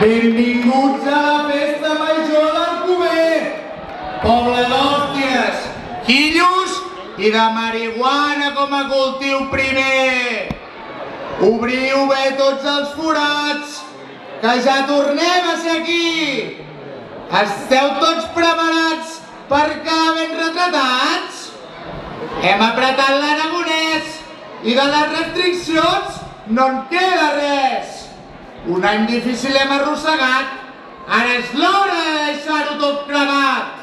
Benvinguts a la festa major d'Alcover, poble d'hòsties, quillos i de marihuana com a cultiu primer. Obriu bé tots els forats, que ja tornem a ser aquí. Esteu tots preparats per quedar ben retratats? Hem apretat l'aragonès i de les restriccions no en queda res. Un any difícil hem arrossegat, ara és l'hora de deixar-ho tot cremat.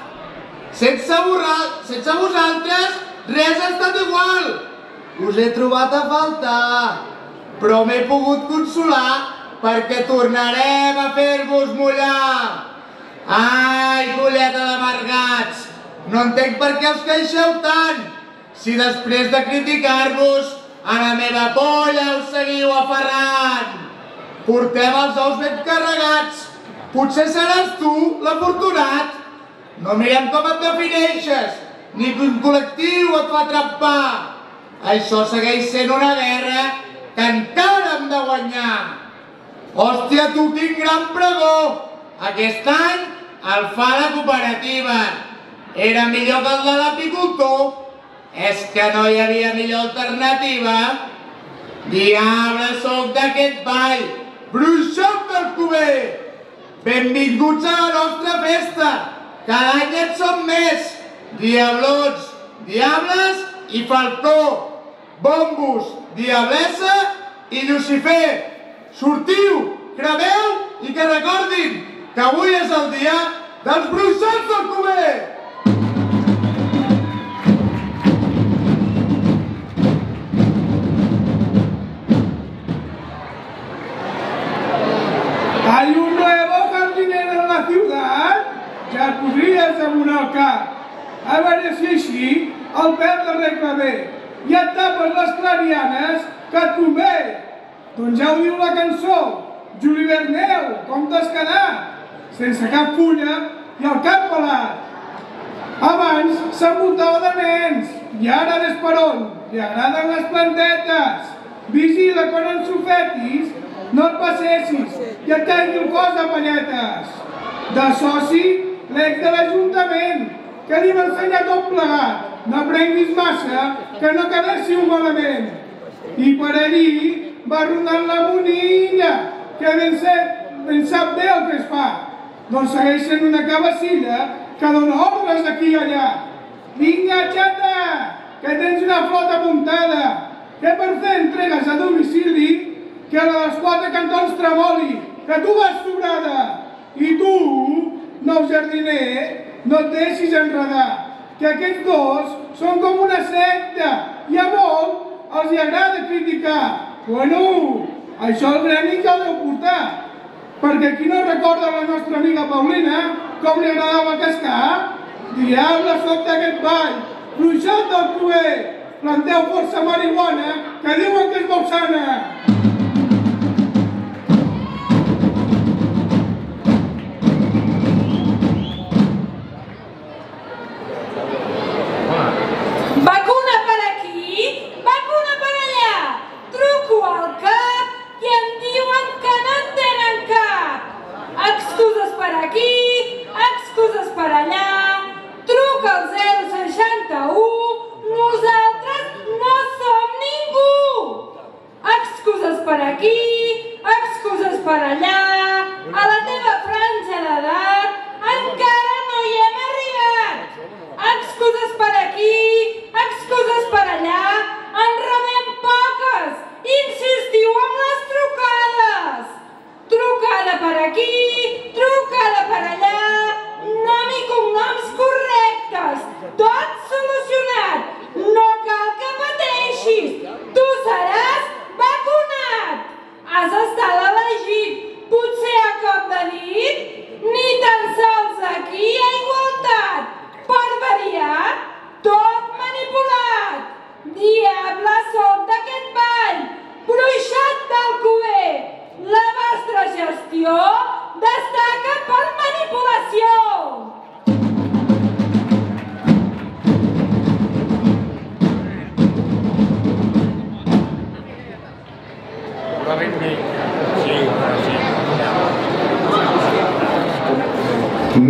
Sense, borrar, sense vosaltres res ha estat igual. Us he trobat a faltar, però m'he pogut consolar perquè tornarem a fer-vos mullar. Ai, colleta d'amargats, no entenc per què us queixeu tant, si després de criticar-vos a la meva polla us seguiu aferrant. Portem els ous ben carregats, potser seràs tu l'afortunat. No mirem com et defineixes, ni quin col·lectiu et fa trempar. Això segueix sent una guerra que encara hem de guanyar. Hòstia, tu quin gran pregó! Aquest any el fa la cooperativa. Era millor que el de l'apicultor. És que no hi havia millor alternativa. Diable, sóc d'aquest ball. Bruixot del Cuber. Benvinguts a la nostra festa. Cada any et som més. Diablots, diables i falcó. Bombos, diablessa i Lucifer. Sortiu, cremeu i que recordin que avui és el dia dels bruixots del Fulla i el cap pelat. Abans s'envoltava de nens i ara ves per on? Li agraden les plantetes. Vigila quan ensofetis, no et passessis i et caigui el cos de palletes. De soci, l'ex de l'Ajuntament, que li va ensenyar tot plegat. No prenguis massa, que no quedéssiu malament. I per allí va rondant la monilla, que ben sap bé el que es fa. Doncs segueix sent una cabassilla que dona ordres d'aquí i allà. Vinga, xata, que tens una flota muntada, que per fer entregues a domicili, que la dels quatre cantons tremoli, que tu vas sobrada. I tu, nou jardiner, no et deixis enredar, que aquests dos són com una secta i a molt els agrada criticar. Bueno, això el gremi que el deu portar, perquè qui no recorda la nostra amiga Paulina com li agradava cascar? Diable, soc d'aquest ball, fluixot del cuber, planteu força marihuana que diuen que és molt sana. Per aquí, excuses per allà. Constitució destaca per manipulació.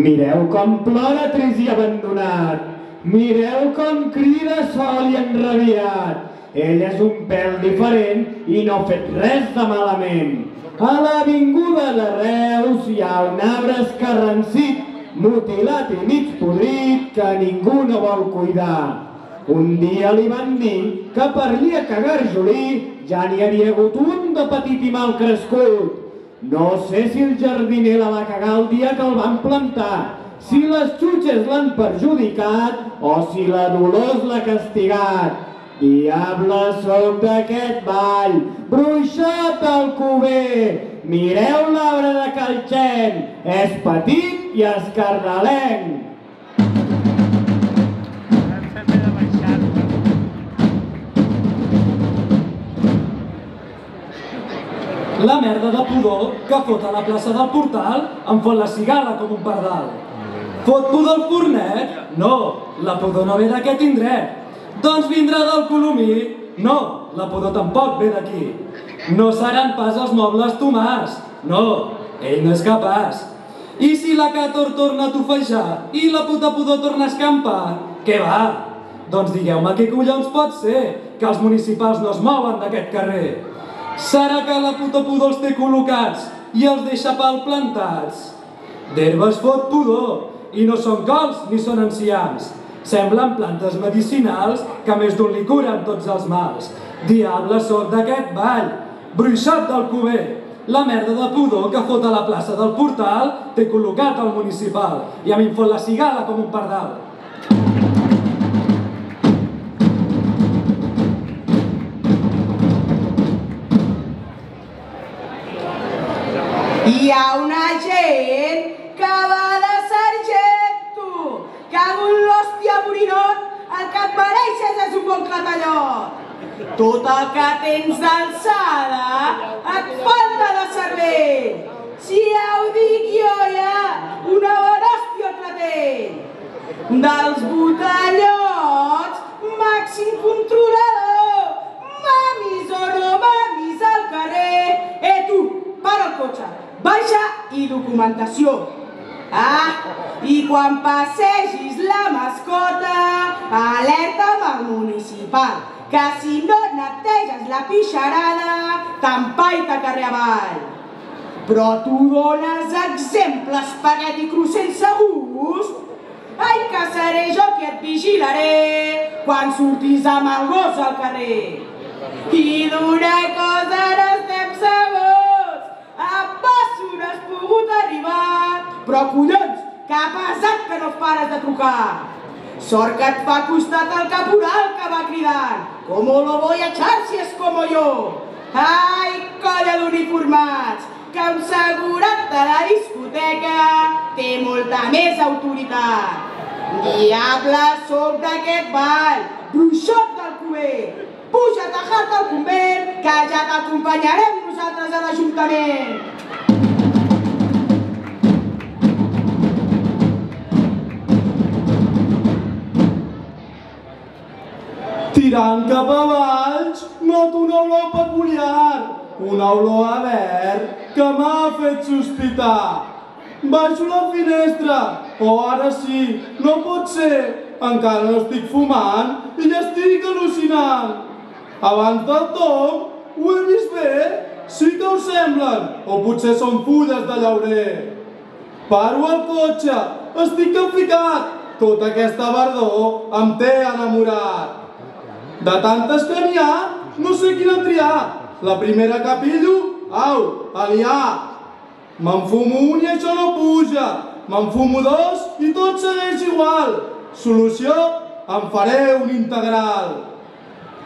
Mireu com plora trist i abandonat. Mireu com crida sol i enrabiat. Ell és un pèl diferent i no ha fet res de malament. A l'avinguda de Reus hi ha un arbre escarransit, mutilat i mig podrit que ningú no vol cuidar. Un dia li van dir que per allí a Cagarjolí ja n'hi havia hagut un de petit i mal crescut. No sé si el jardiner la va cagar el dia que el van plantar, si les xutxes l'han perjudicat o si la Dolors l'ha castigat. Diable sóc d'aquest ball, bruixot al cuber, mireu l'arbre de Calxent, és petit i escardalenc. La merda de pudor que fot a la plaça del portal em fot la cigala com un pardal. Fot pudor el fornet? No, la pudor no ve d'aquest indret. Doncs vindrà del Colomí? No, la pudor tampoc ve d'aquí. No seran pas els mobles Tomàs. No, ell no és capaç. I si la Cator torna a tofejar i la puta pudor torna a escampar? Què va? Doncs digueu-me què collons pot ser que els municipals no es mouen d'aquest carrer. Serà que la puta pudor els té col·locats i els deixa pal plantats? D'herbes fot pudor i no són cols ni són enciams. Semblen plantes medicinals que més d'un li curen tots els mals. Diable sóc d'aquest ball, bruixot del cuber. La merda de pudor que fot a la plaça del portal té col·locat al municipal i a mi em fot la cigala com un pardal. Hi ha una gent l'hòstia borinot el que et mereixes és un bon clatallot. Tot el que tens d'alçada et falta de cervell. Si ja ho dic jo ja, una bona hòstia al clatell. Dels botellots, màxim controlador, mamis o no mamis al carrer. Eh tu, para el cotxe, baixa i documentació. Ah, i quan passegis la mascota, alerta amb el municipal, que si no neteges la pixarada, t'empaita carrer avall. Però tu dones exemple espagueti crucent segurs? Ai, que seré jo qui et vigilaré quan surtis amb el gos al carrer. I d'una cosa n'estem segurs, a passo no has pogut arribar. Però collons, que ha pesat que no pares de trucar. Sort que et fa costat el caporal que va cridant. ¿Cómo lo voy a echar si es como yo? Ai, colla d'uniformats, que un segurat de la discoteca té molta més autoritat. Diable, sóc d'aquest ball, bruixot del cuber. Puja't a Hart al convent, que ja t'acompanyarem nosaltres a l'Ajuntament. Tirant cap a baix, noto una olor peculiar, una olor a verd que m'ha fet sospitar. Baixo la finestra, oh ara sí, no pot ser, encara no estic fumant i ja estic al·lucinant. Abans del tom, ho he vist bé, sí que ho semblen, o potser són fulles de llaurer. Paro el cotxe, estic capficat, tota aquesta verdor em té enamorat. De tantes que n'hi ha, no sé quina triar. La primera que pillo, au, aliar. Me'n fumo un i això no puja. Me'n fumo dos i tot segueix igual. Solució, em faré un integral.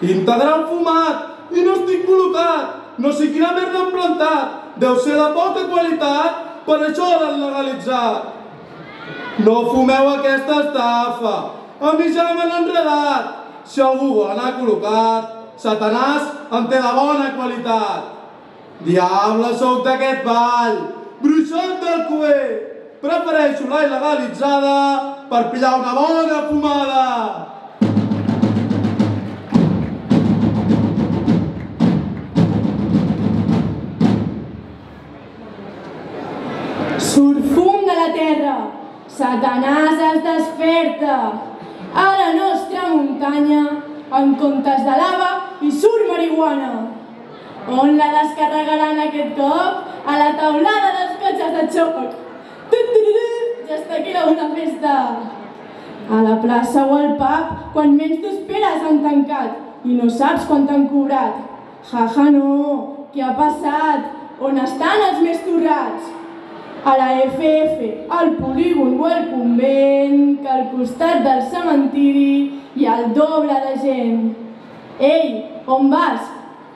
Integral fumat i no estic col·locat. No sé quina merda han plantat. Deu ser de poca qualitat, per això l'han legalitzat. No fumeu aquesta estafa. A mi ja m'han enredat. Algú vol anar col·locat, Satanàs en té de bona qualitat. Diable, sóc d'aquest ball, bruixot del cuer. Prefereixo la il·legalitzada per pillar una bona fumada. Surt fum de la terra, Satanàs es desperta. A la muntanya, en comptes de lava, hi surt marihuana. On la descarregaran aquest cop? A la taulada dels cotxes de xoc. Ja està aquí la bona festa. A la plaça o al pub, quan menys t'ho esperes han tancat i no saps quan t'han cobrat. Jaja, no, què ha passat? On estan els més torrats? A la FF, al polígon o al convent, que al costat del cementiri ha el doble de gent. Ei, on vas?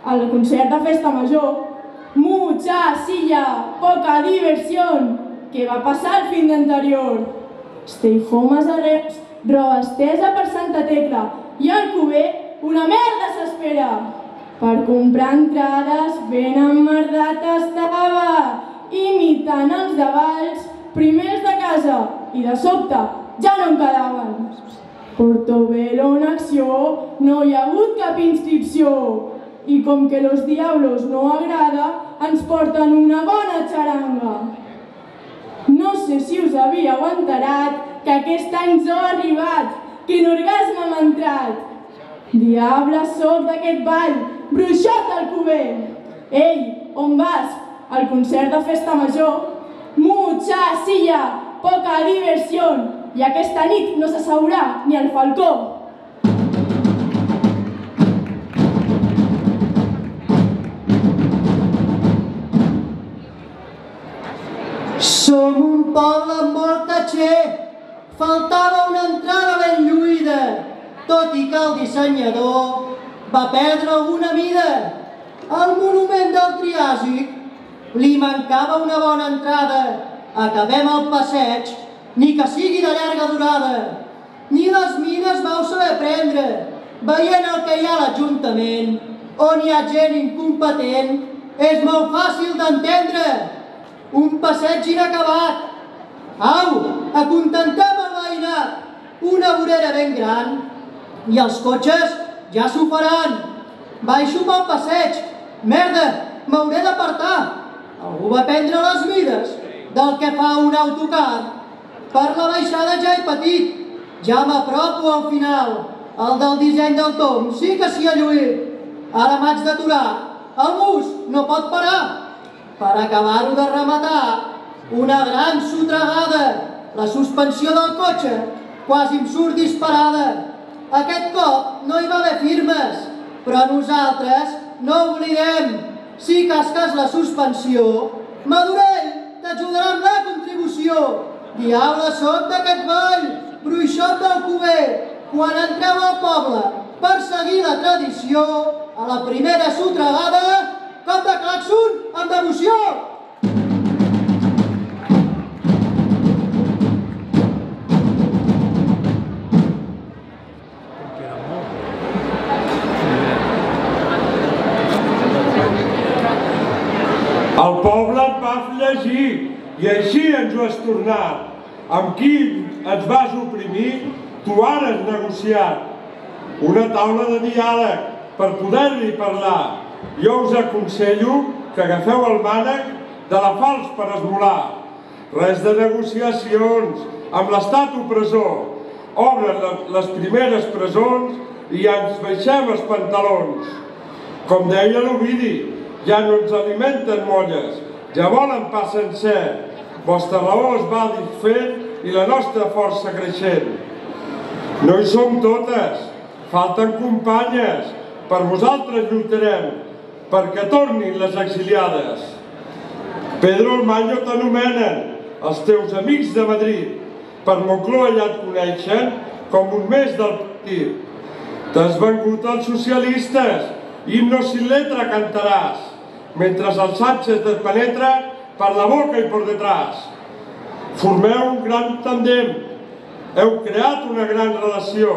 Al concert de festa major. Mucha silla, poca diversió. Què va passar el fin d'anterior? Stay home a reps, roba estesa per Santa Tecla i al Cuber una merda s'espera. Per comprar entrades ben emmerdat estava, imitant els davals, primers de casa i de sobte ja no en quedaven. Portobelo en acció, no hi ha hagut cap inscripció i com que los diablos no agrada, ens porten una bona xaranga. No sé si us havíeu enterat que aquest any zo ha arribat, quin orgasme m'ha entrat. Diable sóc d'aquest ball, bruixot al cuber. Ei, on vas? Al concert de festa major? Mucha silla, poca diversió, i aquesta nit no s'asseurà ni el falcó. Som un poble molt tatxer. Faltava una entrada ben lluïda, tot i que el dissenyador va perdre alguna mida. Al monument del Triàsic li mancava una bona entrada. Acabem el passeig, ni que sigui de llarga durada. Ni les mines vau saber prendre, veient el que hi ha a l'Ajuntament, on hi ha gent incompetent, és molt fàcil d'entendre. Un passeig inacabat. Au, acontentem el veïnat. Una vorera ben gran. I els cotxes ja s'ho faran. Baixo pel passeig. Merda, m'hauré d'apartar. Algú va prendre les mides del que fa un autocar. Per la baixada ja he patit. Ja m'apropo al final. El del disseny del tom sí que s'hi ha lluït. Ara m'haig d'aturar. El bus no pot parar. Per acabar-ho de rematar, una gran sotregada. La suspensió del cotxe quasi em surt disparada. Aquest cop no hi va haver firmes, però nosaltres no oblidem. Si casques la suspensió, Madurell t'ajudarà amb la contribució. Diable sot d'aquest ball, bruixot del cuber, quan entreu al poble per seguir la tradició, a la primera sotregada, cop de claxon amb devoció. El poble va llegir i així ens ho has tornat. Amb qui ens vas oprimir, tu ara has negociat. Una taula de diàleg per poder-li parlar. Jo us aconsello que agafeu el mànec de la fals per esmolar. Res de negociacions amb l'estat opressor. Obren les primeres presons i ens baixem els pantalons. Com deia l'Ovidi, ja no ens alimenten molles, ja volen pa sencer. Vostra raó es va disfent i la nostra força creixent. No hi som totes, falten companyes, per vosaltres lluitarem, perquè tornin les exiliades. Pedro Almanyo t'anomenen, els teus amics de Madrid, per Moncloa ja et coneixen com un mes del partit. T'has vengut als socialistes, himno sin letra cantaràs, mentre el Sánchez et penetra per la boca i per detrás. Formeu un gran tandem, heu creat una gran relació,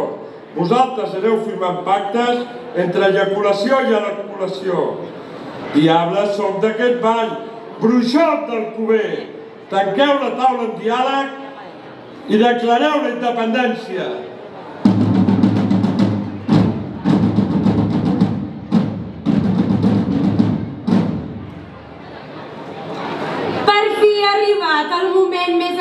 vosaltres aneu firmant pactes entre ejaculació i eleculació. Diables, som d'aquest ball, bruixot del cuber. Tanqueu la taula en diàleg i declareu la independència.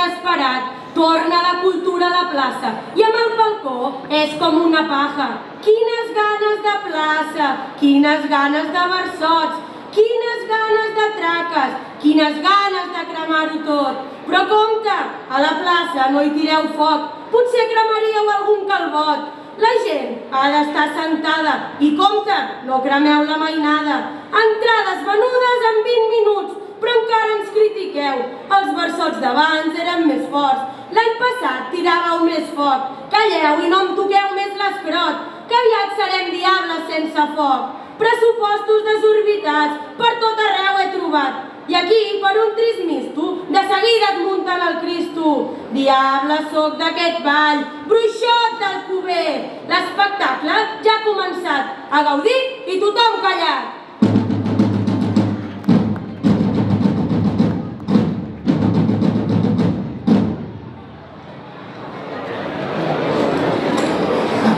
Per fi ha arribat el moment més esperat. Torna la cultura a la plaça i amb el balcó és com una paja. Quines ganes de plaça, quines ganes de versots, quines ganes de traques, quines ganes de cremar-ho tot. Però compte, a la plaça no hi tireu foc, potser cremaríeu algun calbot. La gent ha d'estar sentada i compte, no cremeu la mainada. Entrades venudes en 20 minuts, però encara ens critiqueu. Els versots d'abans eren més forts. L'any passat tiràveu més foc. Calleu i no em toqueu més l'escrot, que aviat serem diables sense foc. Pressupostos desorbitats, per tot arreu he trobat. I aquí, per un trist misto, de seguida et munten el Cristo. Diable sóc d'aquest ball, bruixot del cuber. L'espectacle ja ha començat. A gaudir i tothom callat.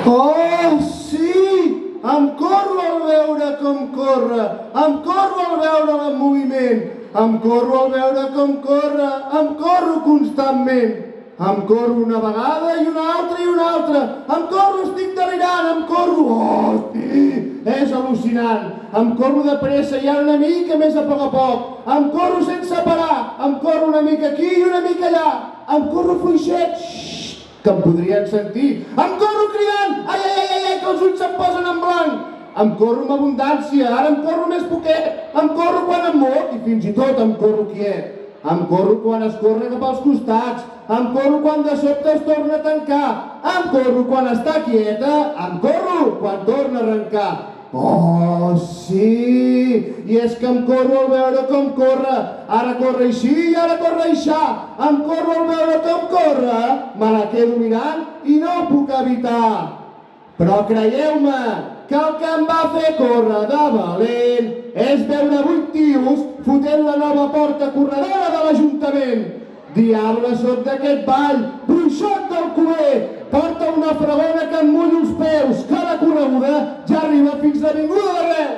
Oh, sí! Em corro al veure com corre, em corro al veure el moviment, em corro al veure com corre, em corro constantment. Em corro una vegada i una altra i una altra. Em corro, estic delirant, em corro. Oh, sí, és al·lucinant. Em corro de pressa i ara una mica més a poc a poc. Em corro sense parar. Em corro una mica aquí i una mica allà. Em corro fluixet. Xxxt, em podrien sentir. Em corro cridant, ai, ai, ai, ai que els ulls se'm posen en blanc. Em corro amb abundància, ara em corro més poquet. Em corro quan em moc i fins i tot em corro quiet. Em corro quan es corre cap als costats. Em corro quan de sobte es torna a tancar. Em corro quan està quieta. Em corro quan torna a arrencar. Oh, sí! I és que em corro al veure com corre. Ara corre així i ara corre aixà. Em corro al veure com corre. Me la quedo mirant i no ho puc evitar. Però creieu-me que el que em va fer córrer de valent és veure vuit tios fotent la nova porta corredora de l'Ajuntament. Diable sóc d'aquest ball, bruixot del cuber, porta una fregona que em mullo els peus, que la correguda ja arriba fins a l'Avinguda de Reus.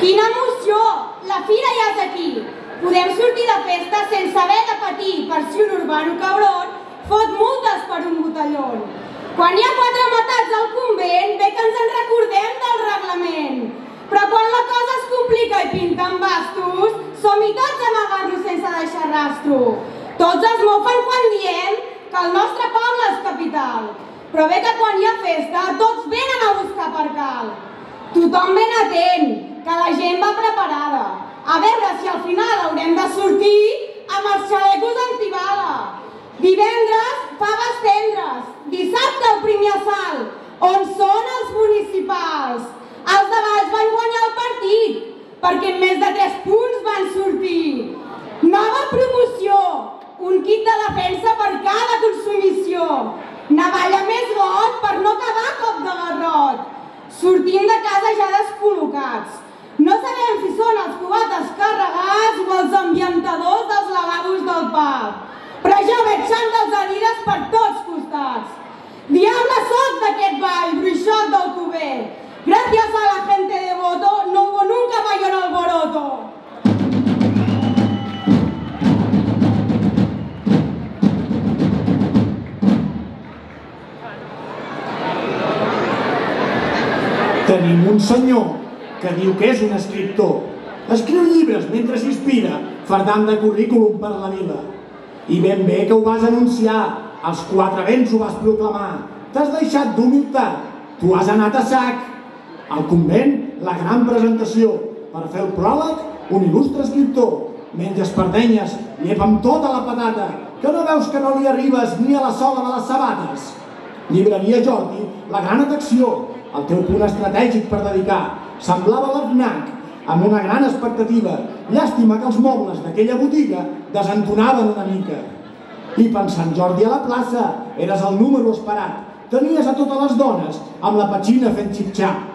Quina emoció! La fira ja és aquí! Podem sortir de festa sense haver de patir per si un urbano cabron fot multes per un botellón. Quan hi ha quatre matats al convent, bé que ens en recordem del reglament. Però quan la cosa es complica i pinten bastos, som-hi tots a amagar-nos sense deixar rastro. Tots es mofen quan diem que el nostre poble és capital. Però bé que quan hi ha festa, tots venen a buscar per cal. Tothom ben atent, que la gent va preparada. A veure si al final haurem de sortir amb els xalecos antibala. Divendres, faves tendres. Dissabte, el primer assalt. On són els municipals? Els de Valls van guanyar el partit, perquè en més de 3 punts van sortir. Nova promoció, un kit de defensa per cada consumició. Navalla més got per no quedar a cop de garrot. Sortim de casa ja descol·locats. No sabem si són els cubates carregats o els ambientadors dels lavabos del pub. Però jo veig xandals adides per tots costats. Diable sóc d'aquest ball, bruixot del cuber. Gracias a la gente de voto no hubo nunca mayor alboroto. Tenim un senyor que diu que és un escriptor. Escriu llibres mentre s'inspira, fardant de currículum per la vila. I ben bé que ho vas anunciar, als quatre vents ho vas proclamar. T'has deixat d'humilitat, tu has anat a sac. Al convent, la gran presentació. Per fer el pròleg, un il·lustre escriptor. Menja espardenyes, llepa amb tota la patata, que no veus que no li arribes ni a la sola de les sabates. Llibreria Jordi, la gran atracció, el teu punt estratègic per dedicar. Semblava l'FNAC, amb una gran expectativa. Llàstima que els mobles d'aquella botiga desentonaven una mica. I pensant Jordi a la plaça, eres el número esperat. Tenies a totes les dones amb la petxina fent xip-xap.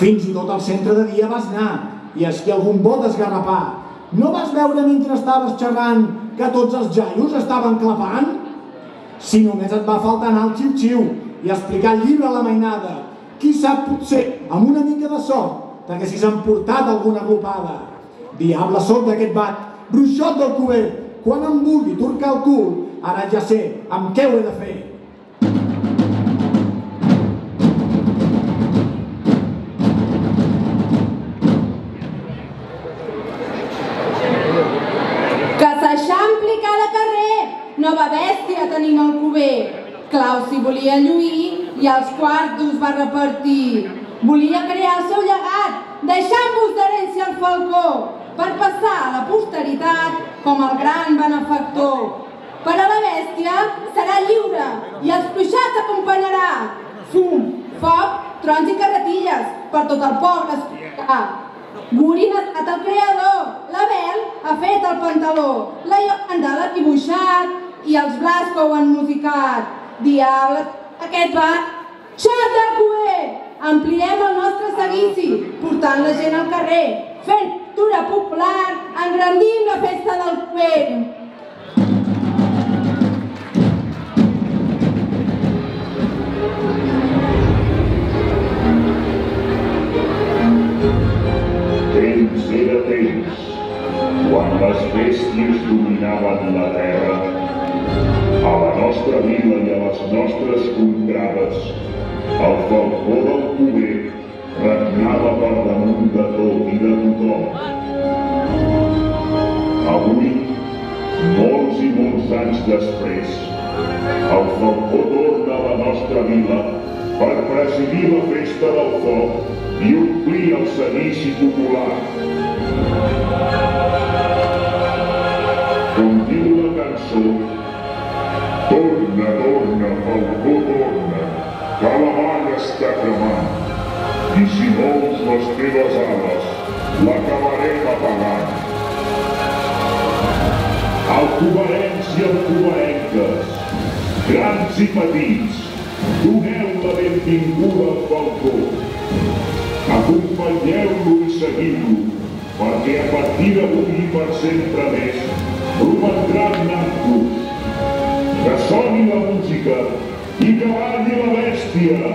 Fins i tot al centre de dia vas anar, i que algun bot esgarrapar. No vas veure mentre estaves xerrant que tots els jaios estaven clapant? Si només et va faltar anar al xiu-xiu i explicar el llibre a la mainada, qui sap potser, amb una mica de sort, de que si s'han portat alguna glopada. Diable sóc d'aquest bat, bruixot del cuber, quan em vulgui torcar el cul, ara ja sé amb què ho he de fer. Que s'eixampli cada carrer, nova bèstia tenim al cuber. Clau s'hi volia lluir i els quartos va repartir. Volia crear el seu llegat, deixant-vos d'herència el falcó, per passar a la posteritat com el gran benefactor. Però la bèstia serà lliure i els pruixats acompanyarà. Fum, foc, trons i carretilles per tot el poble escoltar. Gurin ha estat el creador, l'Abel ha fet el pantaló, la Iolanda l'ha dibuixat i els Blasco ho han musicat. Diable, aquest va, xat del cuer! Ampliem el nostre seguici, portant la gent al carrer, fent cultura popular, engrandim la festa del cuer. Temps era temps, quan les bèsties dominaven la terra. A la nostra vila i a les nostres contrades, el falcó del cuber regnava per damunt de tot i de tothom. Avui, molts i molts anys després, el falcó torna a la nostra vila per presidir la festa del foc i omplir el seguici popular. Les teves ales, l'acabarem apagant. Alcobarens i alcobarenques, grans i petits, doneu la benvinguda al falcó. Acompanyeu-lo i seguiu-lo, perquè a partir d'avui i per sempre més romandrà nantos. Que soni la música i que balli la bèstia,